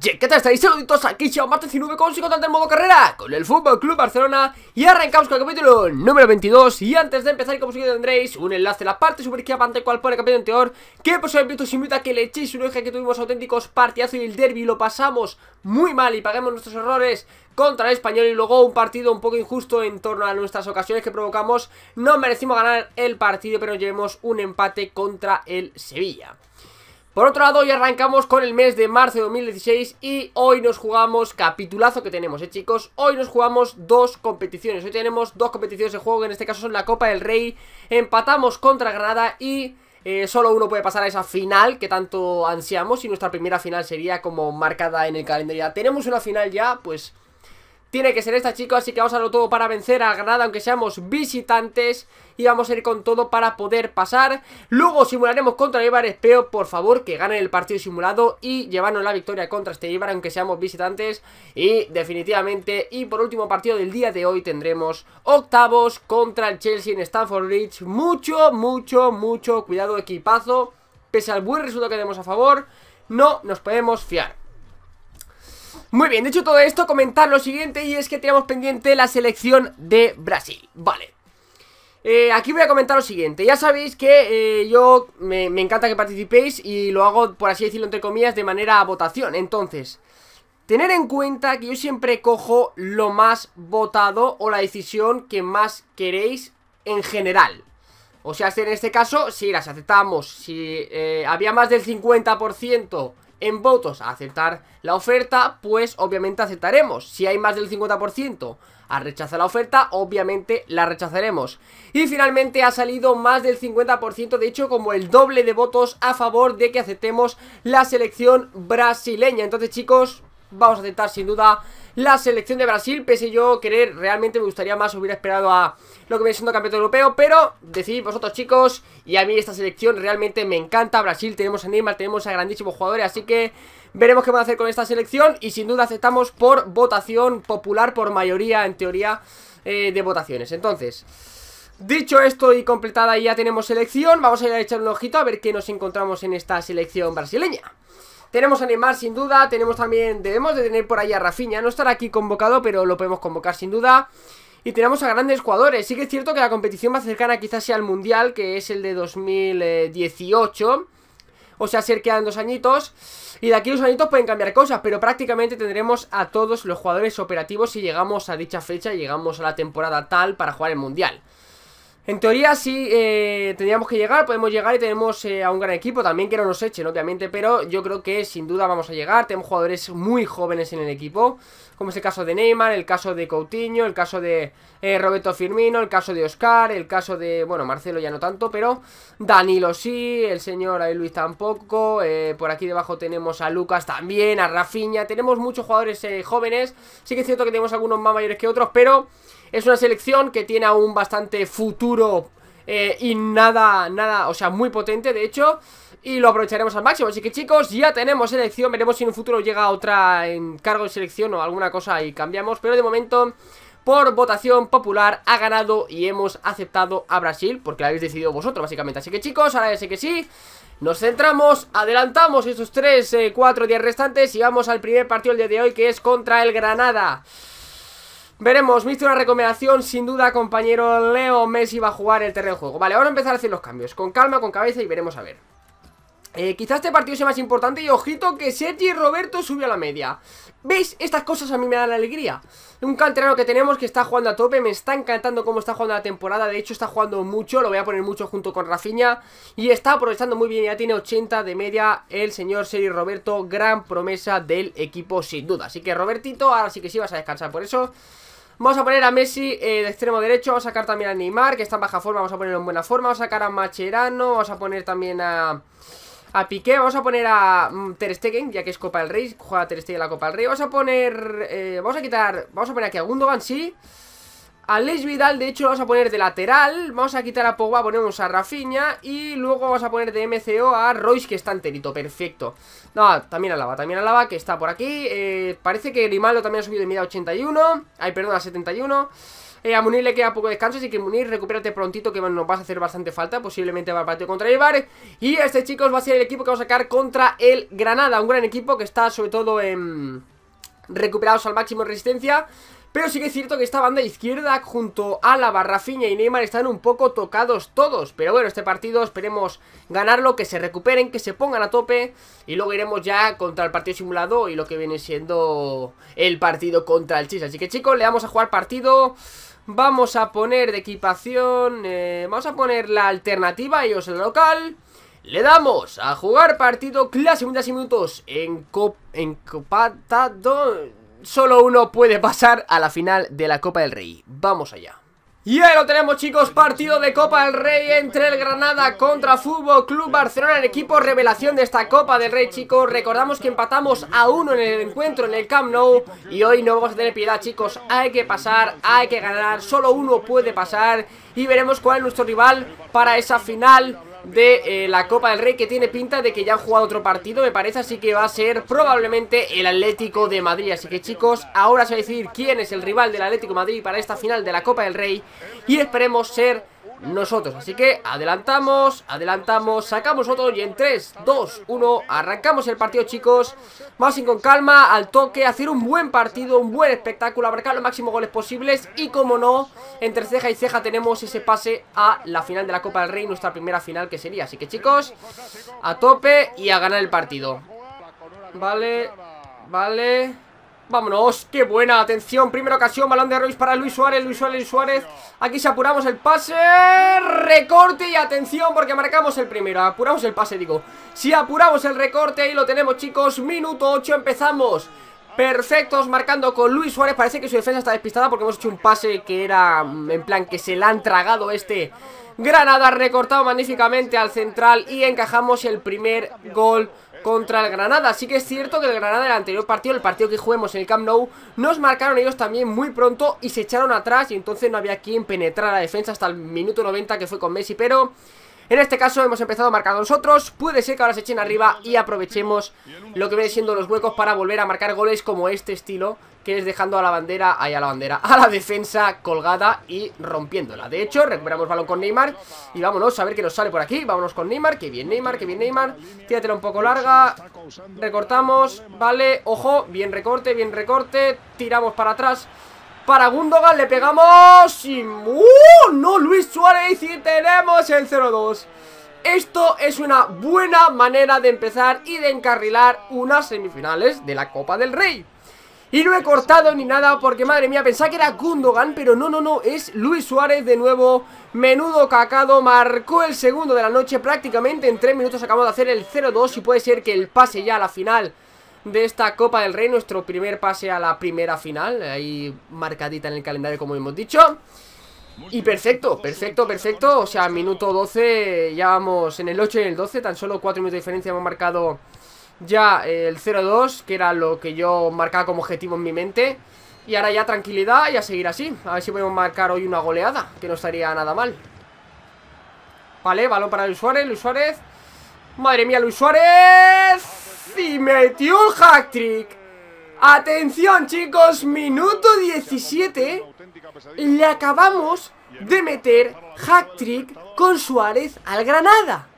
¿qué tal estáis? Saluditos aquí, Martes y 9 consigo tanto el modo carrera con el Fútbol Club Barcelona y arrancamos con el capítulo número 22 y antes de empezar como siempre tendréis un enlace en la parte superior izquierda pantalla cual pone capítulo anterior que por supuesto os invita a que le echéis un ojo que tuvimos auténticos partidazos y el derby lo pasamos muy mal y paguemos nuestros errores contra el español y luego un partido un poco injusto en torno a nuestras ocasiones que provocamos no merecimos ganar el partido pero llevemos un empate contra el Sevilla por otro lado, hoy arrancamos con el mes de marzo de 2016 y hoy nos jugamos, capitulazo que tenemos, eh chicos Hoy nos jugamos dos competiciones, hoy tenemos dos competiciones de juego, en este caso son la Copa del Rey Empatamos contra Granada y eh, solo uno puede pasar a esa final que tanto ansiamos Y nuestra primera final sería como marcada en el calendario. Tenemos una final ya, pues tiene que ser esta, chicos, así que vamos a darlo todo para vencer a Granada, aunque seamos visitantes. Y vamos a ir con todo para poder pasar. Luego simularemos contra Eibar. Espero, por favor, que ganen el partido simulado y llevarnos la victoria contra este Eibar, aunque seamos visitantes. Y definitivamente, y por último partido del día de hoy tendremos octavos contra el Chelsea en Stamford Bridge. Mucho, mucho, mucho cuidado, equipazo. Pese al buen resultado que tenemos a favor, no nos podemos fiar. Muy bien, dicho todo esto, comentar lo siguiente y es que tenemos pendiente la selección de Brasil. Vale. Eh, Aquí voy a comentar lo siguiente. Ya sabéis que eh, yo me, encanta que participéis y lo hago, por así decirlo, entre comillas, de manera a votación. Entonces, tener en cuenta que yo siempre cojo lo más votado o la decisión que más queréis en general. O sea, en este caso, si las aceptamos, si eh, había más del 50% en votos a aceptar la oferta, pues obviamente aceptaremos. Si hay más del 50% a rechazar la oferta, obviamente la rechazaremos. Y finalmente ha salido más del 50%, de hecho como el doble de votos a favor de que aceptemos la selección brasileña. Entonces chicos, vamos a aceptar sin duda la selección de Brasil, pese yo querer, realmente me gustaría más, hubiera esperado a lo que viene siendo campeonato europeo, pero decidid vosotros chicos, y a mí esta selección realmente me encanta, Brasil, tenemos a Neymar, tenemos a grandísimos jugadores, así que veremos qué van a hacer con esta selección, y sin duda aceptamos por votación popular, por mayoría, en teoría, eh, de votaciones, entonces... Dicho esto y completada ya tenemos selección, vamos a ir a echar un ojito a ver qué nos encontramos en esta selección brasileña. Tenemos a Neymar sin duda, tenemos también, debemos de tener por ahí a Rafinha, no estará aquí convocado, pero lo podemos convocar sin duda. Y tenemos a grandes jugadores, sí que es cierto que la competición más cercana quizás sea el Mundial, que es el de 2018. O sea, se quedan dos añitos. Y de aquí dos añitos pueden cambiar cosas Pero prácticamente tendremos a todos los jugadores operativos Si llegamos a dicha fecha, llegamos a la temporada tal para jugar el Mundial en teoría sí eh, tendríamos que llegar, podemos llegar y tenemos eh, a un gran equipo También que no nos echen, obviamente, pero yo creo que sin duda vamos a llegar. Tenemos jugadores muy jóvenes en el equipo Como es el caso de Neymar, el caso de Coutinho, el caso de eh, Roberto Firmino El caso de Oscar, el caso de, bueno, Marcelo ya no tanto, pero Danilo sí, el señor ahí Luis tampoco Por aquí debajo tenemos a Lucas también, a Rafinha Tenemos muchos jugadores jóvenes Sí que es cierto que tenemos algunos más mayores que otros, pero... Es una selección que tiene aún bastante futuro eh, y nada, nada, o sea, muy potente de hecho y lo aprovecharemos al máximo, así que chicos, ya tenemos selección, veremos si en un futuro llega otra en cargo de selección o alguna cosa y cambiamos, pero de momento, por votación popular, ha ganado y hemos aceptado a Brasil, porque lo habéis decidido vosotros básicamente, así que chicos, ahora ya sé que sí, nos centramos, adelantamos estos 3, 4 eh, días restantes y vamos al primer partido del día de hoy que es contra el Granada. Veremos, me hizo una recomendación, sin duda, compañero Leo Messi va a jugar el terreno de juego. Vale, ahora empezar a hacer los cambios, con calma, con cabeza y veremos a ver eh, Quizás este partido sea más importante y ojito que Sergi Roberto subió a la media. ¿Veis? Estas cosas a mí me dan alegría. Un canterano que tenemos que está jugando a tope Me está encantando cómo está jugando la temporada De hecho está jugando mucho, lo voy a poner mucho junto con Rafinha Y está aprovechando muy bien, ya tiene 80 de media El señor Sergi Roberto, gran promesa del equipo sin duda. Así que Robertito, ahora sí que sí vas a descansar por eso. Vamos a poner a Messi eh, de extremo derecho Vamos a sacar también a Neymar, que está en baja forma Vamos a ponerlo en buena forma Vamos a sacar a Macherano Vamos a poner también a... A Piqué, vamos a poner a mm, Ter Stegen, ya que es Copa del Rey Juega Ter Stegen la Copa del Rey. Vamos a poner... Eh, vamos a quitar... Vamos a poner aquí a Gundogan, sí. A Les Vidal, de hecho, lo vamos a poner de lateral. Vamos a quitar a Pogba, ponemos a Rafinha. Y luego vamos a poner de MCO a Royce, que está enterito, perfecto. No, también a Lava, también a Lava, que está por aquí. Eh, Parece que Grimaldo también ha subido de media a 81 Ay, perdón, a 71 eh, A Munir le queda poco descanso, así que Munir, recupérate prontito que nos vas a hacer bastante falta. Posiblemente va a partido contra Ibar Y este, chicos, va a ser el equipo que vamos a sacar contra el Granada. Un gran equipo que está sobre todo en... recuperados al máximo de resistencia pero sí que es cierto que esta banda izquierda junto a la Barrafiña y Neymar están un poco tocados todos. Pero bueno, este partido esperemos ganarlo, que se recuperen, que se pongan a tope. Y luego iremos ya contra el partido simulado y lo que viene siendo el partido contra el Chis. Así que chicos, le vamos a jugar partido... Vamos a poner de equipación... Eh, vamos a poner la alternativa, ellos en el local... Le damos a jugar partido clase y minutos en, cop en Copatado solo uno puede pasar a la final de la Copa del Rey. Vamos allá. Y ahí lo tenemos chicos, partido de Copa del Rey entre el Granada contra Fútbol Club Barcelona, el equipo revelación de esta Copa del Rey chicos. Recordamos que empatamos a uno en el encuentro en el Camp Nou y hoy no vamos a tener piedad chicos. Hay que pasar, hay que ganar, solo uno puede pasar y veremos cuál es nuestro rival para esa final de eh, la Copa del Rey que tiene pinta de que ya han jugado otro partido, me parece, así que va a ser probablemente el Atlético de Madrid. Así que chicos, ahora se va a decidir quién es el rival del Atlético Madrid para esta final de la Copa del Rey y esperemos ser nosotros Así que adelantamos, adelantamos, sacamos otro y en 3, 2, 1 arrancamos el partido chicos ir con calma, al toque, hacer un buen partido, un buen espectáculo, abarcar los máximos goles posibles Y como no, entre ceja y ceja tenemos ese pase a la final de la Copa del Rey, nuestra primera final que sería. Así que chicos, a tope y a ganar el partido. Vale, vale... Vámonos, qué buena, atención, primera ocasión, balón de Royce para Luis Suárez, Luis Suárez, Luis Suárez. Aquí se apuramos el pase, recorte y atención porque marcamos el primero. Apuramos el pase, digo. Si apuramos el recorte, ahí lo tenemos chicos, minuto 8, empezamos Perfectos, marcando con Luis Suárez. Parece que su defensa está despistada porque hemos hecho un pase que era mm, en plan que se le han tragado este Granada. Recortado magníficamente al central y encajamos el primer gol contra el Granada. Sí que es cierto que el Granada en el anterior partido, el partido que juguemos en el Camp Nou, nos marcaron ellos también muy pronto y se echaron atrás y entonces no había quien penetrar a la defensa hasta el minuto 90 que fue con Messi, pero... En este caso hemos empezado a marcar nosotros Puede ser que ahora se echen arriba y aprovechemos Lo que viene siendo los huecos para volver a marcar goles Como este estilo Que es dejando a la bandera, ahí a la bandera A la defensa colgada y rompiéndola. De hecho, recuperamos balón con Neymar Y vámonos a ver qué nos sale por aquí. Vámonos con Neymar, que bien Neymar, que bien Neymar. Tíratela un poco larga. Recortamos, vale, ojo, bien recorte, bien recorte. Tiramos para atrás para Gundogan, le pegamos y... ¡Uh! No, Luis Suárez y tenemos el 0-2 Esto es una buena manera de empezar y de encarrilar unas semifinales de la Copa del Rey. Y no he cortado ni nada porque madre mía pensaba que era Gundogan Pero no, no, no, es Luis Suárez de nuevo. Menudo cacado, marcó el segundo de la noche Prácticamente en 3 minutos acabamos de hacer el 0-2 Y puede ser que el pase ya a la final de esta Copa del Rey, nuestro primer pase a la primera final, ahí marcadita en el calendario como hemos dicho. Y perfecto, perfecto, perfecto, o sea, minuto 12, ya vamos en el 8 y en el 12, tan solo 4 minutos de diferencia hemos marcado ya el 0-2, que era lo que yo marcaba como objetivo en mi mente. Y ahora ya tranquilidad y a seguir así, a ver si podemos marcar hoy una goleada, que no estaría nada mal. Vale, balón para Luis Suárez, Luis Suárez. Madre mía, Luis Suárez y metió el hat-trick. Atención chicos, minuto 17 Le acabamos de meter hat-trick con Suárez al Granada.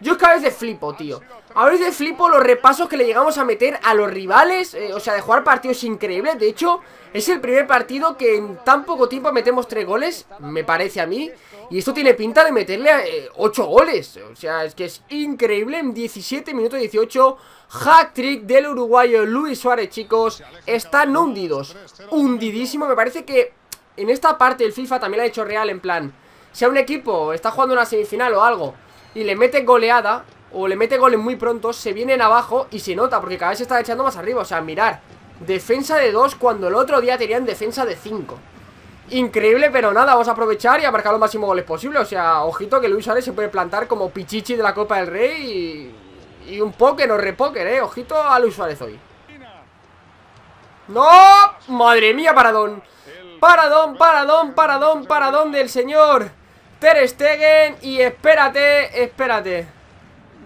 Yo cada vez de flipo, tío A veces de flipo los repasos que le llegamos a meter a los rivales eh, O sea, de jugar partidos increíbles De hecho, es el primer partido que en tan poco tiempo metemos tres goles Me parece a mí y esto tiene pinta de meterle eh, 8 goles. O sea, es que es increíble. En 17 minutos 18, hat-trick del uruguayo Luis Suárez, chicos. Están hundidos. Hundidísimo. Me parece que en esta parte el FIFA también ha hecho real. En plan, si a un equipo está jugando una semifinal o algo y le mete goleada o le mete goles muy pronto, se vienen abajo y se nota porque cada vez se está echando más arriba. O sea, mirar, defensa de 2 cuando el otro día tenían defensa de 5. Increíble, pero nada, vamos a aprovechar y a marcar los máximos goles posibles O sea, ojito que Luis Suárez se puede plantar como pichichi de la Copa del Rey y, y un póker o repóker, eh Ojito a Luis Suárez hoy ¡No! ¡Madre mía, paradón! Paradón, paradón, paradón, paradón del señor Ter Stegen Y espérate, espérate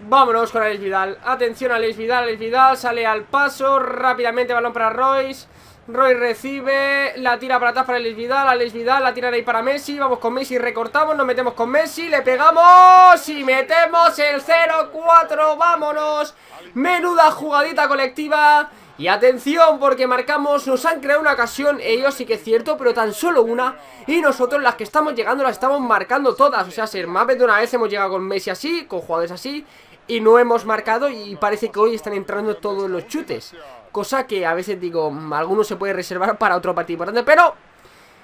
Vámonos con Alex Vidal. Atención a Alex Vidal, Alex Vidal sale al paso Rápidamente, balón para Royce. Royce recibe, la tira para atrás para Alex Vidal Alex Vidal la tira ahí para Messi. Vamos con Messi, recortamos, nos metemos con Messi Le pegamos y metemos el 0-4 Vámonos. Menuda jugadita colectiva. Y atención porque marcamos, nos han creado una ocasión Ellos sí que es cierto, pero tan solo una Y nosotros las que estamos llegando las estamos marcando todas. O sea, ser más de una vez hemos llegado con Messi así Con jugadores así y no hemos marcado y parece que hoy están entrando todos los chutes. Cosa que a veces digo, algunos se puede reservar para otro partido importante, pero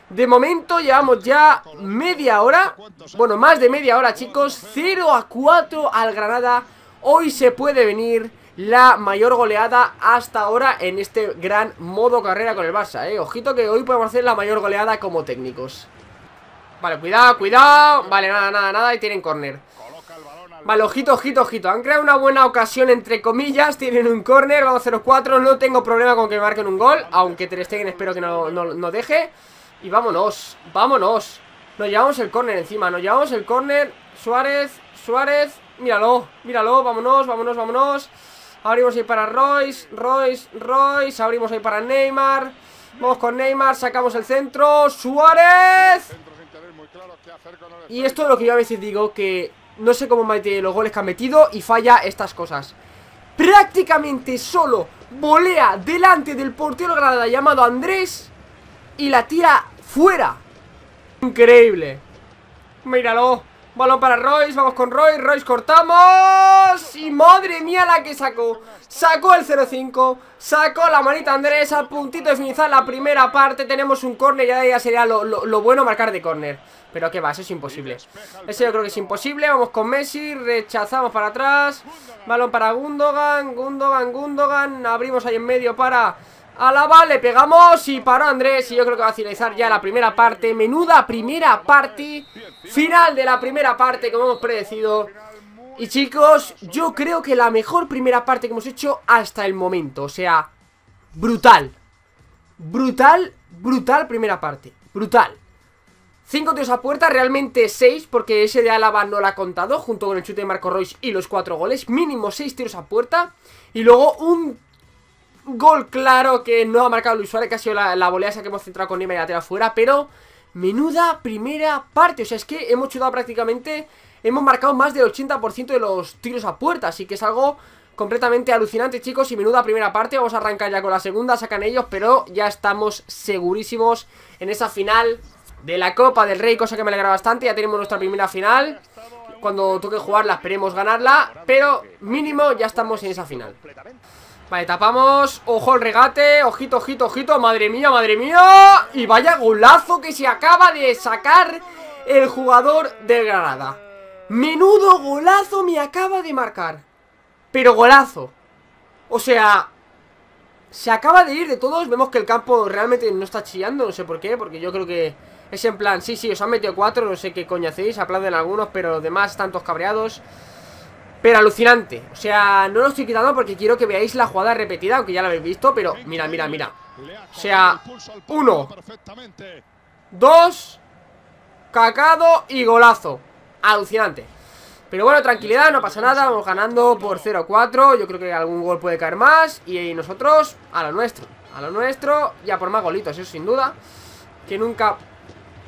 de momento llevamos ya media hora, bueno, más de media hora chicos, 0 a 4 al Granada. Hoy se puede venir la mayor goleada hasta ahora en este gran modo carrera con el Barça, eh. Ojito que hoy podemos hacer la mayor goleada como técnicos. Vale, cuidado, cuidado. Vale, nada, nada, nada y tienen córner. Vale, ojito, ojito, ojito. Han creado una buena ocasión, entre comillas. Tienen un córner, vamos a 0-4 No tengo problema con que me marquen un gol Aunque Ter Stegen espero que no, no, deje. Y vámonos, vámonos. Nos llevamos el córner encima Nos llevamos el córner. Suárez, Suárez Míralo, míralo, vámonos, vámonos, vámonos. Abrimos ahí para Royce, Royce, Royce. Abrimos ahí para Neymar. Vamos con Neymar, sacamos el centro. Suárez. Y esto es lo que yo a veces digo Que no sé cómo mete los goles que ha metido y falla estas cosas. Prácticamente solo volea delante del portero Granada llamado Andrés y la tira fuera. Increíble. Míralo. Balón para Royce, vamos con Royce, Royce cortamos Y madre mía la que sacó Sacó el 0-5 Sacó la manita Andrés al puntito de finalizar la primera parte Tenemos un córner y ya sería lo, lo, bueno marcar de córner Pero qué va, eso es imposible. Eso yo creo que es imposible, vamos con Messi Rechazamos para atrás. Balón para Gundogan, Gundogan, Gundogan. Abrimos ahí en medio para Alaba, le pegamos y paró Andrés. Y yo creo que va a finalizar ya la primera parte. Menuda primera parte. Final de la primera parte como hemos predecido. Y chicos, yo creo que la mejor primera parte que hemos hecho hasta el momento. O sea, brutal. Brutal, brutal primera parte. Brutal Cinco tiros a puerta, realmente seis Porque ese de Alaba no lo ha contado Junto con el chute de Marco Royce y los cuatro goles Mínimo seis tiros a puerta Y luego un Gol claro que no ha marcado Luis Suárez, que ha sido la, la volea esa que hemos centrado con Nima y la tela fuera, pero menuda primera parte. O sea, es que hemos chutado prácticamente, hemos marcado más del 80% de los tiros a puerta, así que es algo completamente alucinante, chicos. Y menuda primera parte, vamos a arrancar ya con la segunda, sacan ellos, pero ya estamos segurísimos en esa final de la Copa del Rey, cosa que me alegra bastante. Ya tenemos nuestra primera final. Cuando toque jugarla, esperemos ganarla, pero mínimo ya estamos en esa final. Vale, tapamos. Ojo el regate, ojito, ojito, ojito. Madre mía, madre mía. Y vaya golazo que se acaba de sacar El jugador de Granada. Menudo golazo me acaba de marcar. Pero golazo. O sea Se acaba de ir de todos. Vemos que el campo realmente no está chillando No sé por qué, porque yo creo que Es en plan, sí, sí, os han metido cuatro No sé qué coño hacéis, aplauden algunos Pero los demás tantos cabreados. Pero alucinante, o sea, no lo estoy quitando porque quiero que veáis la jugada repetida Aunque ya la habéis visto, pero mira, mira, mira. O sea, uno Dos Cacado y golazo. Alucinante. Pero bueno, tranquilidad, no pasa nada Vamos ganando por 0-4 Yo creo que algún gol puede caer más Y nosotros a lo nuestro A lo nuestro, ya por más golitos, eso sin duda Que nunca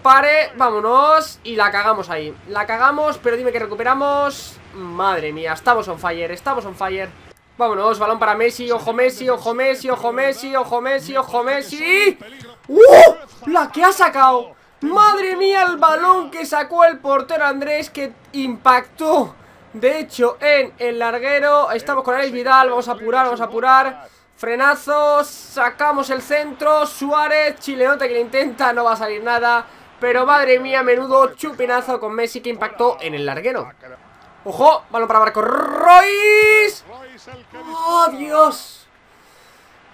pare Vámonos Y la cagamos ahí. La cagamos, pero dime que recuperamos. Madre mía, estamos on fire, estamos on fire. Vámonos, balón para Messi, ojo Messi, ojo Messi, ojo Messi, ojo Messi, ojo Messi. ¡Uh! La que ha sacado. Madre mía, el balón que sacó el portero Andrés Que impactó De hecho, en el larguero. Estamos con Alex Vidal, vamos a apurar, vamos a apurar. Frenazos, sacamos el centro. Suárez, chileote que le intenta No va a salir nada Pero madre mía, menudo chupinazo con Messi que impactó en el larguero ¡Ojo! Balón para Marco Royce. ¡Oh, Dios!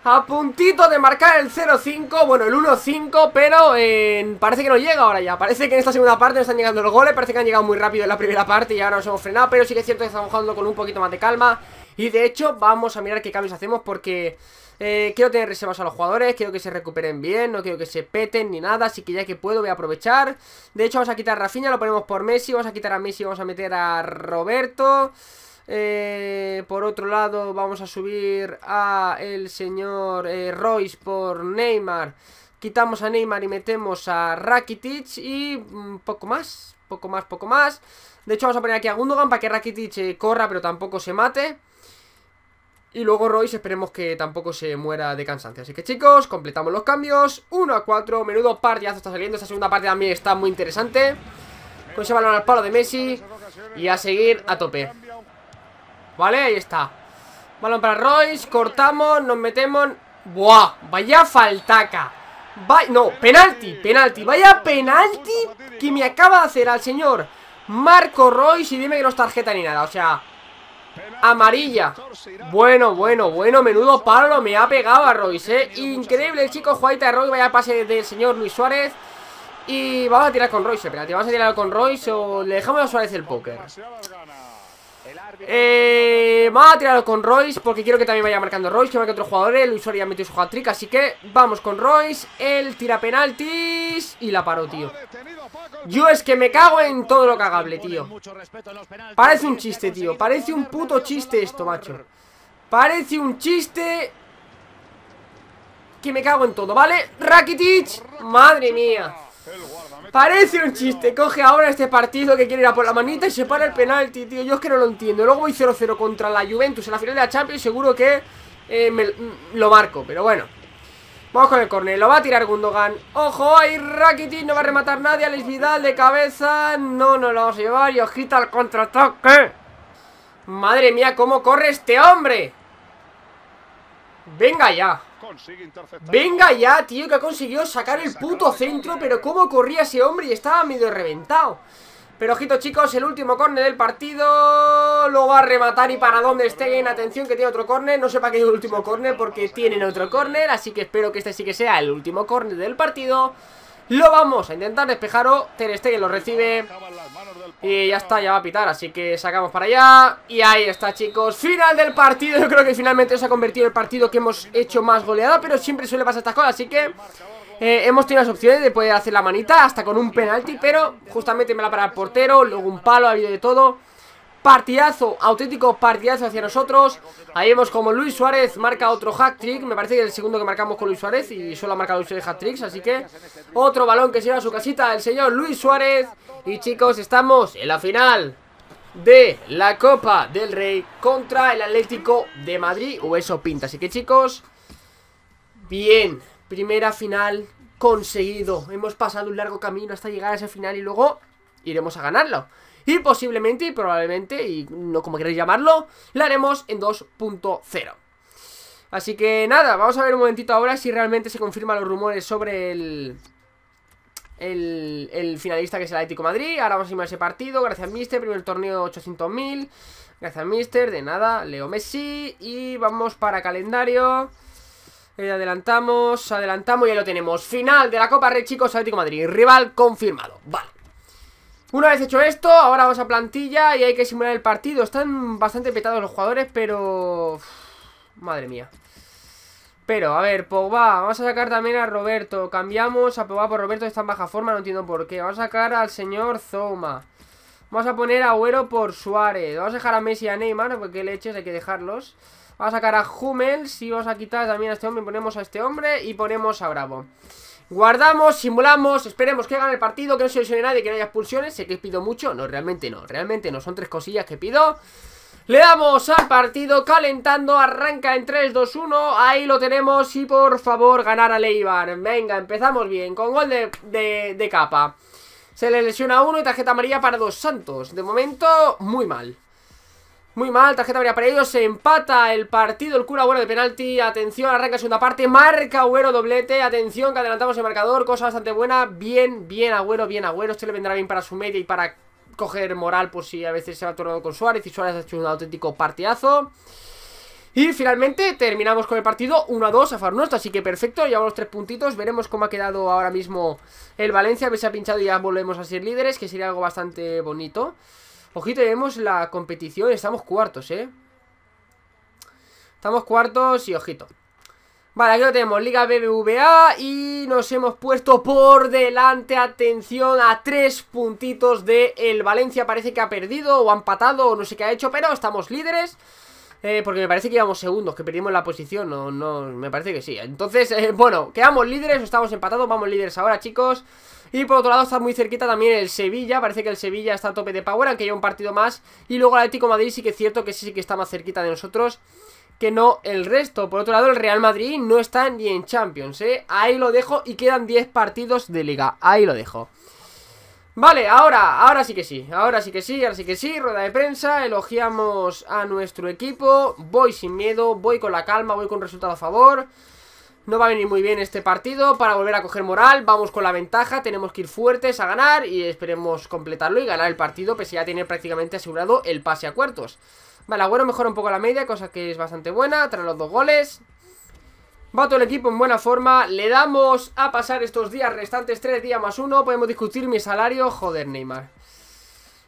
A puntito de marcar el 0-5 Bueno, el 1-5 Pero eh, parece que no llega ahora ya Parece que en esta segunda parte no están llegando los goles Parece que han llegado muy rápido en la primera parte Y ahora nos hemos frenado Pero sí que es cierto que estamos jugando con un poquito más de calma Y de hecho vamos a mirar qué cambios hacemos Porque eh, quiero tener reservas a los jugadores, quiero que se recuperen bien, no quiero que se peten ni nada, así que ya que puedo voy a aprovechar. De hecho vamos a quitar a Rafinha, lo ponemos por Messi, vamos a quitar a Messi, vamos a meter a Roberto. eh, Por otro lado vamos a subir a el señor eh, Royce por Neymar Quitamos a Neymar y metemos a Rakitic y un poco más, poco más, poco más De hecho vamos a poner aquí a Gundogan para que Rakitic eh, corra pero tampoco se mate y luego Royce esperemos que tampoco se muera de cansancio. Así que chicos, completamos los cambios. 1 a 4, menudo partidazo está saliendo. Esta segunda parte también está muy interesante. Con ese balón al palo de Messi Y a seguir a tope. Vale, ahí está. Balón para Royce, cortamos, nos metemos. Buah, vaya faltaca. Vaya, no, penalti, penalti. Vaya penalti que me acaba de hacer al señor Marco Royce Y dime que no es tarjeta ni nada, o sea Amarilla. Bueno, bueno, bueno, menudo palo Me ha pegado a Royce, eh Increíble el chico Juanita de Royce, vaya pase del señor Luis Suárez. Y vamos a tirar con Royce, espérate Vamos a tirar con Royce o le dejamos a Suárez el póker. Eh, vamos a tirarlo con Royce Porque quiero que también vaya marcando Royce Que marque otros jugadores Luis Suárez ya metió su hat-trick Así que vamos con Royce Él tira penaltis Y la paró, tío Yo es que me cago en todo lo cagable, tío. Parece un chiste, tío. Parece un puto chiste esto, macho. Parece un chiste Que me cago en todo, ¿vale? Rakitic Madre mía. Parece un chiste, coge ahora este partido que quiere ir a por la manita y se para el penalti, tío. Yo es que no lo entiendo, luego voy 0-0 contra la Juventus en la final de la Champions Seguro que eh, me, lo marco, pero bueno Vamos con el córner, lo va a tirar Gundogan. ¡Ojo! Ahí Rakitic, no va a rematar nadie Alex Vidal de cabeza. No, no lo vamos a llevar y ojita al contraataque. Madre mía, cómo corre este hombre. Venga ya. Venga ya, tío, que ha conseguido sacar el puto centro Pero cómo corría ese hombre y estaba medio reventado pero ojito chicos, el último córner del partido Lo va a rematar y para donde estén Atención que tiene otro córner, no sé para qué es el último córner Porque tienen otro córner Así que espero que este sí que sea el último córner del partido. Lo vamos a intentar despejar o Ter Stegen lo recibe. Y ya está, ya va a pitar, así que sacamos para allá. Y ahí está chicos, final del partido. Yo creo que finalmente se ha convertido en el partido que hemos hecho más goleada Pero siempre suele pasar estas cosas, así que eh, hemos tenido las opciones de poder hacer la manita Hasta con un penalti, pero justamente me la para el portero Luego un palo, ha habido de todo. Partidazo, auténtico partidazo hacia nosotros. Ahí vemos como Luis Suárez marca otro hat-trick. Me parece que es el segundo que marcamos con Luis Suárez Y solo ha marcado Luis Suárez hat-tricks Así que otro balón que se lleva a su casita El señor Luis Suárez. Y chicos, estamos en la final de la Copa del Rey contra el Atlético de Madrid. O eso pinta, así que chicos Bien, primera final conseguido. Hemos pasado un largo camino hasta llegar a ese final y luego iremos a ganarlo. Y posiblemente y probablemente, y no como queréis llamarlo, lo haremos en 2.0 Así que nada, vamos a ver un momentito ahora si realmente se confirman los rumores sobre el... El, el, finalista que es el Atlético Madrid. Ahora vamos a ir a ese partido, gracias Mister. Primer torneo 800.000 Gracias Mister, de nada, Leo Messi. Y vamos para calendario eh, adelantamos, adelantamos y ya lo tenemos. Final de la Copa Rey, chicos, Atlético Madrid. Rival confirmado, vale. Una vez hecho esto, ahora vamos a plantilla Y hay que simular el partido. Están bastante petados los jugadores, pero... madre mía. Pero, a ver, Pogba Vamos a sacar también a Roberto. Cambiamos a Pogba por Roberto, está en baja forma No entiendo por qué. Vamos a sacar al señor Zoma Vamos a poner a Agüero por Suárez. Vamos a dejar a Messi y a Neymar Porque leches hay que dejarlos Vamos a sacar a Hummels y vamos a quitar también a este hombre Ponemos a este hombre y ponemos a Bravo Guardamos, simulamos, esperemos que gane el partido Que no se lesione nadie, que no haya expulsiones Sé que pido mucho, no, realmente no Realmente no, son tres cosillas que pido le damos al partido calentando, arranca en 3, 2, 1, ahí lo tenemos y por favor ganar a Leibar. Venga, empezamos bien, con gol de, de, de capa. Se le lesiona uno y tarjeta amarilla para dos Santos. De momento, muy mal. Muy mal, tarjeta amarilla para ellos, se empata el partido, el cura Agüero de penalti, atención, arranca segunda parte, marca Agüero doblete, atención que adelantamos el marcador, cosa bastante buena, bien, bien Agüero, bien Agüero, este le vendrá bien para su media y para coger moral por si a veces se va tornado con Suárez y Suárez ha hecho un auténtico partidazo. Y finalmente terminamos con el partido 1 a 2 a favor nuestro, así que perfecto, llevamos tres puntitos, veremos cómo ha quedado ahora mismo el Valencia, a ver si ha pinchado y ya volvemos a ser líderes, que sería algo bastante bonito. Ojito, vemos la competición, estamos cuartos, ¿eh? Estamos cuartos y ojito. Vale, aquí lo tenemos, Liga BBVA y nos hemos puesto por delante, atención, a tres puntitos de el Valencia. Parece que ha perdido o ha empatado o no sé qué ha hecho, pero estamos líderes eh, Porque me parece que íbamos segundos, que perdimos la posición, o no, me parece que sí. Entonces, eh, bueno, quedamos líderes estamos empatados, vamos líderes ahora chicos y por otro lado está muy cerquita también el Sevilla Parece que el Sevilla está a tope de power, aunque lleva un partido más Y luego el Atlético Madrid sí que es cierto que sí que está más cerquita de nosotros que no el resto. Por otro lado, el Real Madrid no está ni en Champions, ¿eh? Ahí lo dejo y quedan 10 partidos de Liga. Ahí lo dejo. Vale, ahora, ahora sí que sí, ahora sí que sí, ahora sí que sí, rueda de prensa, elogiamos a nuestro equipo, voy sin miedo, voy con la calma, voy con resultado a favor, no va a venir muy bien este partido para volver a coger moral, vamos con la ventaja, tenemos que ir fuertes a ganar y esperemos completarlo y ganar el partido, pese a tener prácticamente asegurado el pase a cuartos. Vale, Agüero mejora un poco la media, cosa que es bastante buena, tras los dos goles. Va todo el equipo en buena forma. Le damos a pasar estos días restantes Tres días más uno. Podemos discutir mi salario. Joder, Neymar.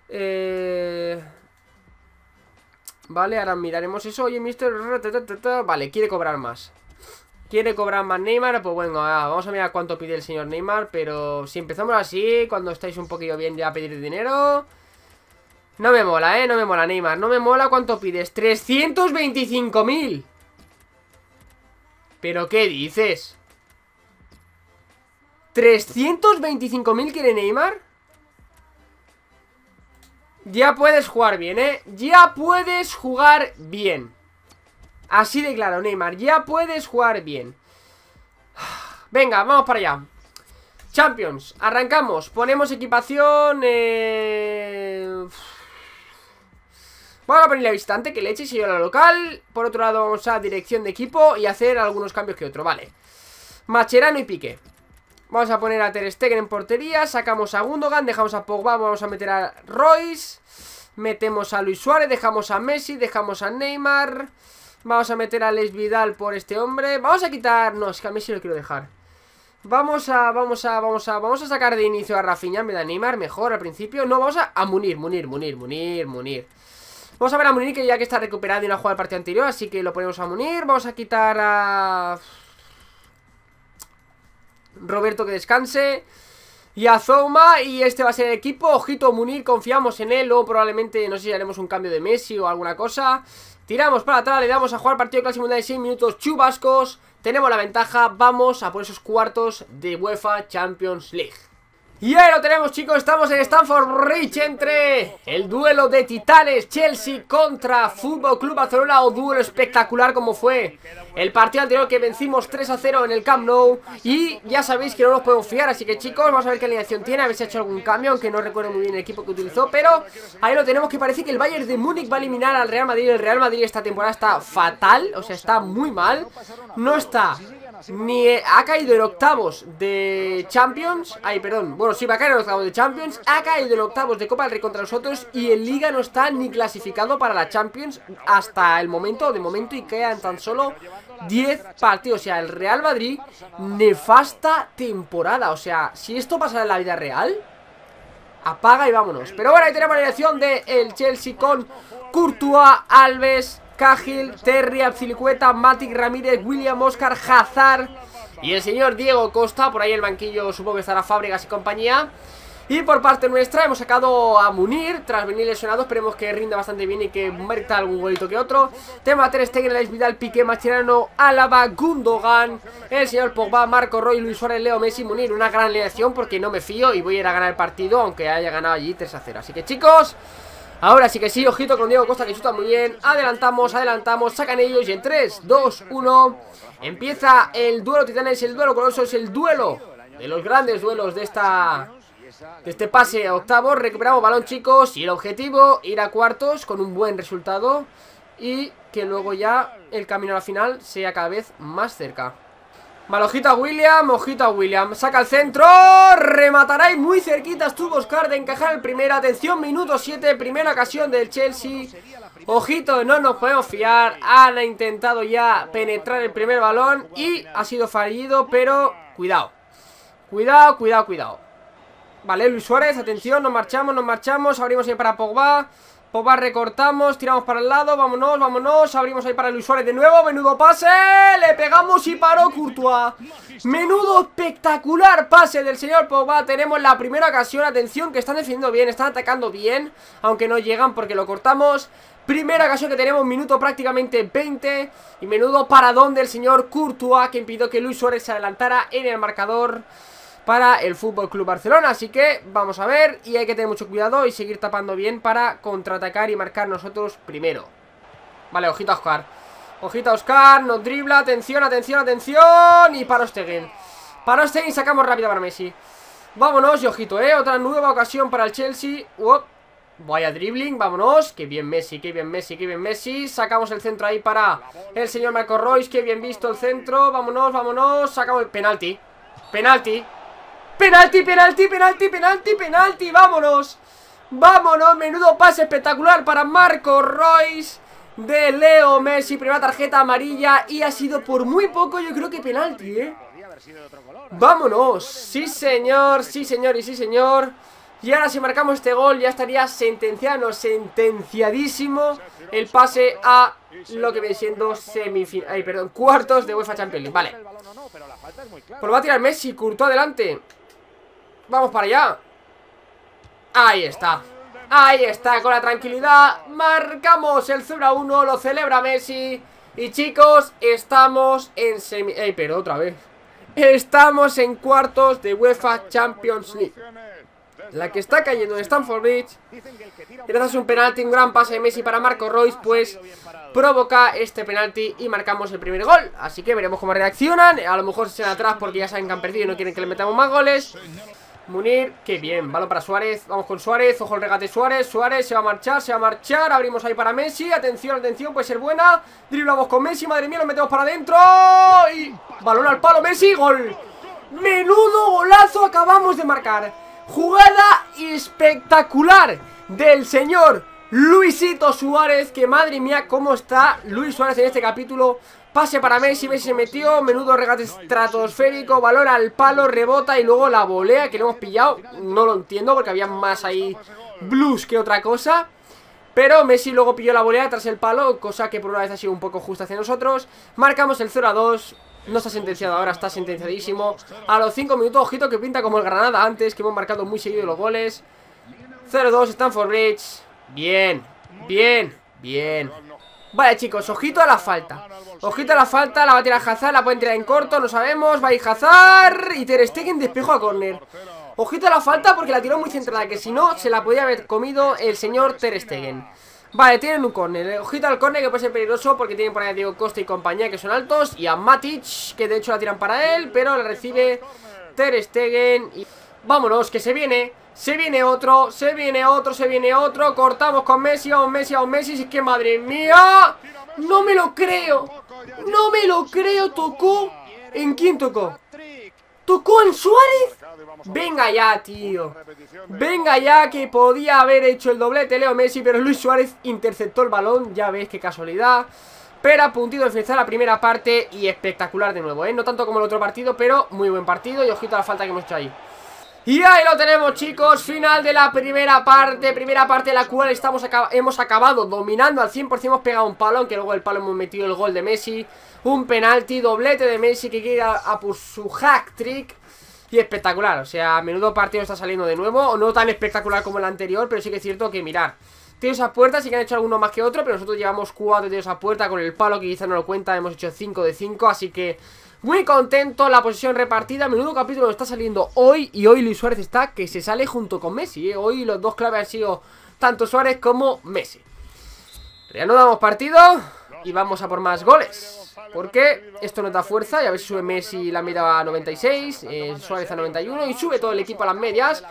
Eh... Vale, ahora miraremos eso. Oye, mister Vale, quiere cobrar más Quiere cobrar más Neymar Pues bueno, vamos a mirar cuánto pide el señor Neymar Pero si empezamos así Cuando estáis un poquillo bien ya a pedir dinero no me mola, eh, no me mola Neymar No me mola cuánto pides 325.000 ¿Pero qué dices? ¿325.000 quiere Neymar? Ya puedes jugar bien, ¿eh? Ya puedes jugar bien Así de claro, Neymar. Ya puedes jugar bien. Venga, vamos para allá. Champions, arrancamos. Ponemos equipación eh... Vamos a ponerle a visitante, que leche si yo a la local. Por otro lado vamos a dirección de equipo Y hacer algunos cambios que otro, vale. Macherano y Pique Vamos a poner a Ter Stegen en portería. Sacamos a Gundogan, dejamos a Pogba Vamos a meter a Royce. Metemos a Luis Suárez, dejamos a Messi Dejamos a Neymar Vamos a meter a Les Vidal por este hombre. Vamos a quitar... No, es que a Messi lo quiero dejar. Vamos a, vamos a, vamos a, vamos a sacar de inicio a Rafinha Me da Neymar mejor al principio. No, vamos a, a Munir, Munir, Munir, Munir, Munir. Vamos a ver a Munir que ya que está recuperado y no ha jugado el partido anterior Así que lo ponemos a Munir. Vamos a quitar a... Roberto que descanse y a Zouma y este va a ser el equipo. Ojito Munir, confiamos en él. Luego probablemente, no sé si haremos un cambio de Messi o alguna cosa. Tiramos para atrás, le damos a jugar partido clásico mundial de 6 minutos. Chubascos Tenemos la ventaja, vamos a por esos cuartos de UEFA Champions League y ahí lo tenemos chicos, estamos en Stanford Bridge entre el duelo de titanes Chelsea contra Fútbol Club Barcelona o duelo espectacular como fue el partido anterior que vencimos 3 a 0 en el Camp Nou. Y ya sabéis que no nos podemos fiar, así que chicos vamos a ver qué alineación tiene, a ver si ha hecho algún cambio, aunque no recuerdo muy bien el equipo que utilizó, pero ahí lo tenemos que parece que el Bayern de Múnich va a eliminar al Real Madrid, el Real Madrid esta temporada está fatal, o sea está muy mal, no está ni ha caído en octavos de Champions. Ay, perdón, bueno, sí va a caer en octavos de Champions. Ha caído en octavos de Copa del Rey contra nosotros Y en Liga no está ni clasificado para la Champions Hasta el momento, de momento Y quedan tan solo 10 partidos. O sea, el Real Madrid Nefasta temporada. O sea, si esto pasa en la vida real Apaga y vámonos. Pero bueno, ahí tenemos la elección de el Chelsea con Courtois, Alves, Cahill, Terry, Abcilicueta, Matic, Ramírez, William, Oscar, Hazard y el señor Diego Costa. Por ahí el banquillo supongo que estará Fábregas y compañía. Y por parte nuestra hemos sacado a Munir Tras venir lesionado, esperemos que rinda bastante bien Y que merta algún golito que otro Tema Ter Stegen, Alex Vidal, Piqué, Machirano Álava, Gundogan El señor Pogba, Marco Roy, Luis Suárez, Leo Messi, Munir Una gran alineación porque no me fío Y voy a ir a ganar el partido aunque haya ganado allí 3 a 0 Así que chicos, Ahora sí que sí, ojito con Diego Costa que chuta muy bien. Adelantamos, adelantamos, sacan ellos y en 3, 2, 1 Empieza el duelo titanes, el duelo colosos, el duelo De los grandes duelos de esta... De este pase a octavos, recuperamos balón chicos Y el objetivo, ir a cuartos con un buen resultado Y que luego ya el camino a la final sea cada vez más cerca Mal, ojito a William, ojito a William. Saca el centro, rematará y muy cerquita estuvo Oscar de encajar el primero Atención, minuto 7, primera ocasión del Chelsea. Ojito, no nos podemos fiar. Han intentado ya penetrar el primer balón Y ha sido fallido, pero cuidado. Cuidado, cuidado, cuidado. Vale, Luis Suárez, atención, nos marchamos, nos marchamos. Abrimos ahí para Pogba Pogba recortamos, tiramos para el lado, vámonos, vámonos Abrimos ahí para Luis Suárez de nuevo, menudo pase Le pegamos y paró Courtois. Menudo espectacular pase del señor Pogba Tenemos la primera ocasión, atención que están defendiendo bien Están atacando bien, aunque no llegan porque lo cortamos. Primera ocasión que tenemos, minuto prácticamente 20 Y menudo paradón del señor Courtois Que impidió que Luis Suárez se adelantara en el marcador para el Fútbol Club Barcelona. Así que vamos a ver y hay que tener mucho cuidado y seguir tapando bien para contraatacar y marcar nosotros primero. Vale, ojito a Oscar. Ojito a Oscar, nos dribla, atención, atención, atención. Y para Ostegen. Para Ostegen sacamos rápido para Messi. Vámonos y ojito, ¿eh? Otra nueva ocasión para el Chelsea. Vaya dribbling, vámonos Qué bien Messi, qué bien Messi, qué bien Messi Sacamos el centro ahí para el señor Marco Royce Qué bien visto el centro, vámonos, vámonos Sacamos el penalti Penalti Penalti, penalti, penalti, penalti, penalti Vámonos. Vámonos, menudo pase espectacular para Marco Royce De Leo Messi. Primera tarjeta amarilla Y ha sido por muy poco yo creo que penalti, eh Vámonos. Sí señor, sí señor y sí señor. Y ahora si marcamos este gol ya estaría sentenciado, sentenciadísimo El pase a lo que viene siendo semifinal Ay, perdón, cuartos de UEFA Champions League. Vale. Pues lo va a tirar Messi, curto adelante Vamos para allá. Ahí está. Ahí está, con la tranquilidad. Marcamos el 0 1, lo celebra Messi. Y chicos, estamos en semi... Ey, pero otra vez. Estamos en cuartos de UEFA Champions League. La que está cayendo en Stanford Bridge Gracias a un penalti, un gran pase de Messi para Marco Royce Pues provoca este penalti y marcamos el primer gol. Así que veremos cómo reaccionan. A lo mejor se echan atrás porque ya saben que han perdido y no quieren que le metamos más goles Munir, qué bien, balón para Suárez Vamos con Suárez, ojo el regate Suárez Suárez se va a marchar, se va a marchar Abrimos ahí para Messi, atención, atención, puede ser buena Driblamos con Messi, madre mía, lo metemos para adentro Y balón al palo, Messi, gol Menudo golazo acabamos de marcar Jugada espectacular Del señor Luisito Suárez Que madre mía, cómo está Luis Suárez en este capítulo Pase para Messi, Messi se metió, menudo regate estratosférico, valor al palo, rebota y luego la volea que le hemos pillado. No lo entiendo porque había más ahí blues que otra cosa. Pero Messi luego pilló la volea tras el palo, cosa que por una vez ha sido un poco justa hacia nosotros. Marcamos el 0 a 2. No está sentenciado ahora, está sentenciadísimo. A los 5 minutos, ojito que pinta como el Granada antes, que hemos marcado muy seguido los goles. 0-2, Stanford Bridge. Bien, bien, bien. Vale, chicos, ojito a la falta. Ojito a la falta, la va a tirar Hazard La pueden tirar en corto, no sabemos. Va a ir Hazard y Ter Stegen despejo a córner. Ojito a la falta porque la tiró muy centrada Que si no, se la podía haber comido el señor Ter Stegen. Vale, tienen un córner. Ojito al córner que puede ser peligroso Porque tienen por ahí a Diego Costa y compañía que son altos Y a Matic, que de hecho la tiran para él Pero la recibe Ter Stegen y... Vámonos, que se viene se viene otro, se viene otro, se viene otro. Cortamos con Messi, a un Messi, a un Messi. Es que madre mía No me lo creo. No me lo creo, tocó. ¿En quién tocó? ¿Tocó en Suárez? Venga ya, tío. Venga ya, que podía haber hecho el doblete Leo Messi, pero Luis Suárez interceptó el balón. Ya ves qué casualidad. Pero a puntito la primera parte Y espectacular de nuevo, ¿eh? No tanto como el otro partido, pero muy buen partido. Y ojito a la falta que hemos hecho ahí y ahí lo tenemos chicos, final de la primera parte Primera parte de la cual estamos hemos acabado dominando al 100% Hemos pegado un palo, aunque luego el palo hemos metido el gol de Messi Un penalti, doblete de Messi que quiere a, por su hack trick Y espectacular, o sea, menudo partido está saliendo de nuevo No tan espectacular como el anterior, pero sí que es cierto que mirar Tiros a puerta, sí que han hecho alguno más que otro Pero nosotros llevamos cuatro tiros a puerta con el palo Que quizá no lo cuenta, hemos hecho 5 de 5 Así que muy contento, la posición repartida Menudo capítulo está saliendo hoy Y hoy Luis Suárez está que se sale junto con Messi ¿eh? Hoy los dos claves han sido tanto Suárez como Messi Reanudamos partido Y vamos a por más goles. Porque esto nos da fuerza, ya ves si sube Messi la media a 96, eh, Suárez a 91 y sube todo el equipo a las medias.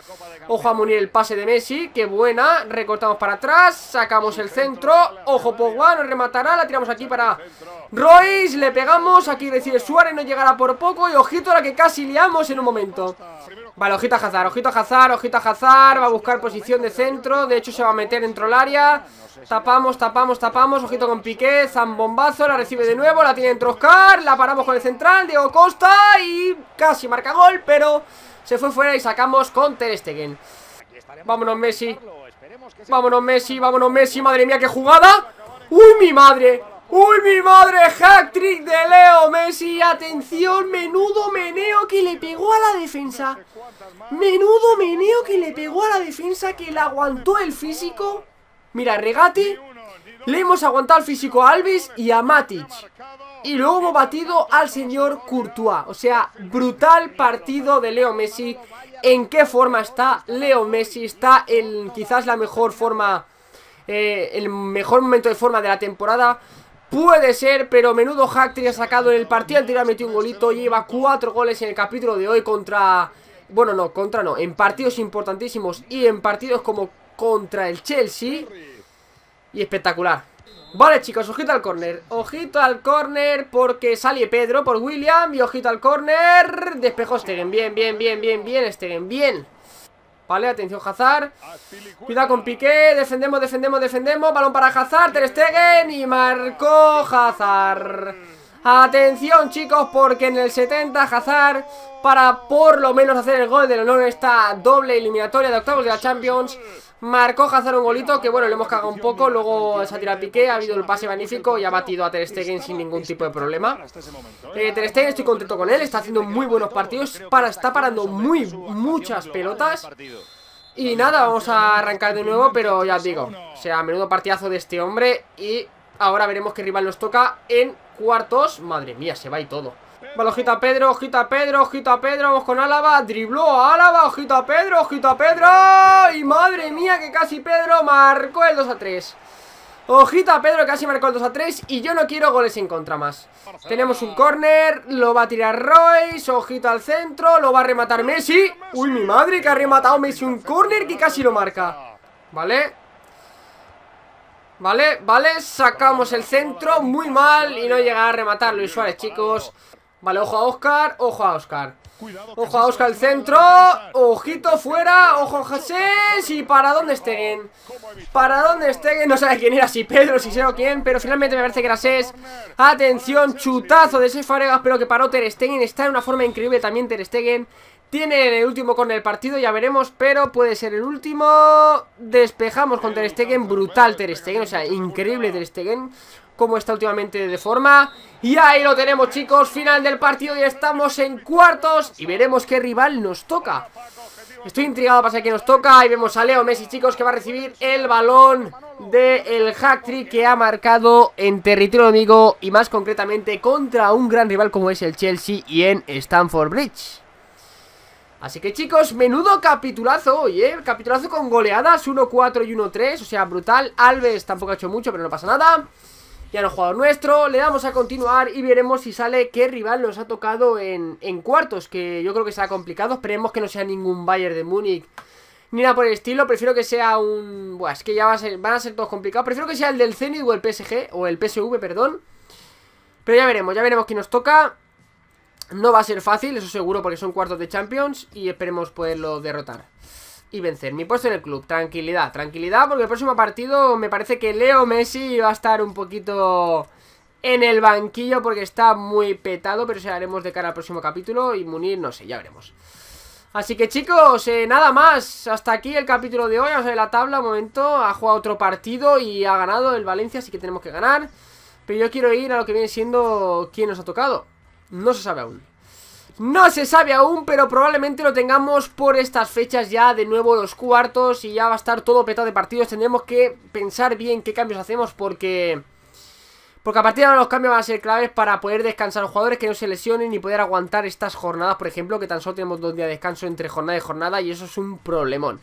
Ojo a munir el pase de Messi, qué buena, recortamos para atrás, sacamos el centro, ojo Pogba, nos rematará, la tiramos aquí para Royce, le pegamos, aquí decide Suárez, no llegará por poco y ojito a la que casi liamos en un momento. Vale, ojito a Hazard, ojito a Hazard, ojito a Hazard Va a buscar posición de centro. De hecho se va a meter dentro del área. Tapamos, tapamos, tapamos Ojito con Piqué Zambombazo La recibe de nuevo La tiene dentro Oscar La paramos con el central Diego Costa Y casi marca gol Pero se fue fuera y sacamos con Ter Stegen. Vámonos Messi. Vámonos Messi, vámonos Messi, madre mía, qué jugada. ¡Uy, mi madre! ¡Uy, mi madre! Hack trick de Leo Messi Atención, menudo meneo que le pegó a la defensa. Menudo meneo que le pegó a la defensa Que le aguantó el físico. Mira, regate Le hemos aguantado el físico a Alves y a Matic Y luego hemos batido al señor Courtois O sea, brutal partido de Leo Messi ¿En qué forma está Leo Messi? Está en quizás la mejor forma eh, El mejor momento de forma de la temporada Puede ser, pero menudo hack ha sacado en el partido anterior ha metido un golito, lleva cuatro goles en el capítulo de hoy contra... Bueno, no, contra no, en partidos importantísimos y en partidos como contra el Chelsea. Y espectacular. Vale, chicos, ojito al córner. Ojito al córner porque sale Pedro por William y ojito al córner. Despejó Stegen, bien, bien, bien, bien, bien, Stegen, bien. Vale, atención Hazard Cuidado con Piqué, defendemos, defendemos, defendemos Balón para Hazard, Ter Stegen Y marcó Hazard Atención chicos, porque en el 70 Hazard Para por lo menos hacer el gol del honor Esta doble eliminatoria de octavos de la Champions Marcó Hazard un golito que bueno, le hemos cagado un poco, luego se ha tirado Piqué, ha habido el pase magnífico y ha batido a Ter Stegen sin ningún tipo de problema. Eh, Ter Stegen estoy contento con él, está haciendo muy buenos partidos, para, está parando muy muchas pelotas. Y nada, vamos a arrancar de nuevo, pero ya os digo, o sea, menudo partidazo de este hombre y ahora veremos qué rival nos toca en cuartos. Madre mía, se va y todo. Vale, ojito a Pedro, ojito a Pedro, ojito a Pedro Vamos con Álava, dribló a Álava Ojito a Pedro, ojito a Pedro Y madre mía que casi Pedro marcó el 2 a 3 Ojito a Pedro, casi marcó el 2 a 3 Y yo no quiero goles en contra más Tenemos un córner, lo va a tirar Royce Ojito al centro, lo va a rematar Messi Uy, mi madre, que ha rematado Messi un córner que casi lo marca Vale Vale, vale, sacamos el centro. Muy mal y no llega a rematar Luis Suárez, chicos. Vale, ojo a Oscar, ojo a Oscar Ojo a Oscar el centro. Ojito fuera, ojo a Jesús. Y para dónde estén Para dónde estén, no sabe quién era Si Pedro, si sé o quién, pero finalmente me parece que era Ses Atención, chutazo de Ses Faregas Pero que paró Ter Stegen, está en una forma increíble También Ter Stegen tiene el último con el partido, ya veremos, pero puede ser el último. Despejamos con Ter Stegen, brutal Ter Stegen, o sea, increíble Ter Stegen cómo está últimamente de forma. Y ahí lo tenemos chicos, final del partido y estamos en cuartos Y veremos qué rival nos toca. Estoy intrigado para saber qué nos toca Ahí vemos a Leo Messi chicos que va a recibir el balón del hack trick que ha marcado en territorio amigo Y más concretamente contra un gran rival como es el Chelsea y en Stamford Bridge Así que chicos, menudo capitulazo hoy, ¿eh? Capitulazo con goleadas, 1-4 y 1-3, o sea, brutal. Alves tampoco ha hecho mucho, pero no pasa nada. Ya no jugador nuestro, le damos a continuar y veremos si sale qué rival nos ha tocado en, cuartos, que yo creo que será complicado, esperemos que no sea ningún Bayern de Múnich ni nada por el estilo, prefiero que sea un... Buah, es que ya va a ser, van a ser todos complicados, prefiero que sea el del Zenit o el PSG, o el PSV, perdón. Pero ya veremos, ya veremos quién nos toca No va a ser fácil, eso seguro, porque son cuartos de Champions y esperemos poderlo derrotar y vencer. Mi puesto en el club, tranquilidad, tranquilidad, porque el próximo partido me parece que Leo Messi va a estar un poquito en el banquillo porque está muy petado, pero se haremos de cara al próximo capítulo y Munir, no sé, ya veremos. Así que chicos, eh, nada más, hasta aquí el capítulo de hoy, vamos a ver la tabla, un momento, ha jugado otro partido y ha ganado el Valencia, así que tenemos que ganar. Pero yo quiero ir a lo que viene siendo quién nos ha tocado, no se sabe aún. No se sabe aún, pero probablemente lo tengamos por estas fechas ya de nuevo los cuartos y ya va a estar todo petado de partidos. Tendremos que pensar bien qué cambios hacemos porque... Porque a partir de ahora los cambios van a ser claves para poder descansar a los jugadores que no se lesionen y poder aguantar estas jornadas, por ejemplo, que tan solo tenemos dos días de descanso entre jornada y jornada y eso es un problemón.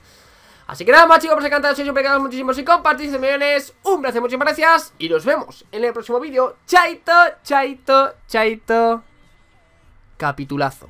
Así que nada más chicos, por encantado, sois siempre muchísimos y compartís de millones. Un placer, muchas gracias y nos vemos en el próximo vídeo. Chaito, chaito, chaito capitulazo.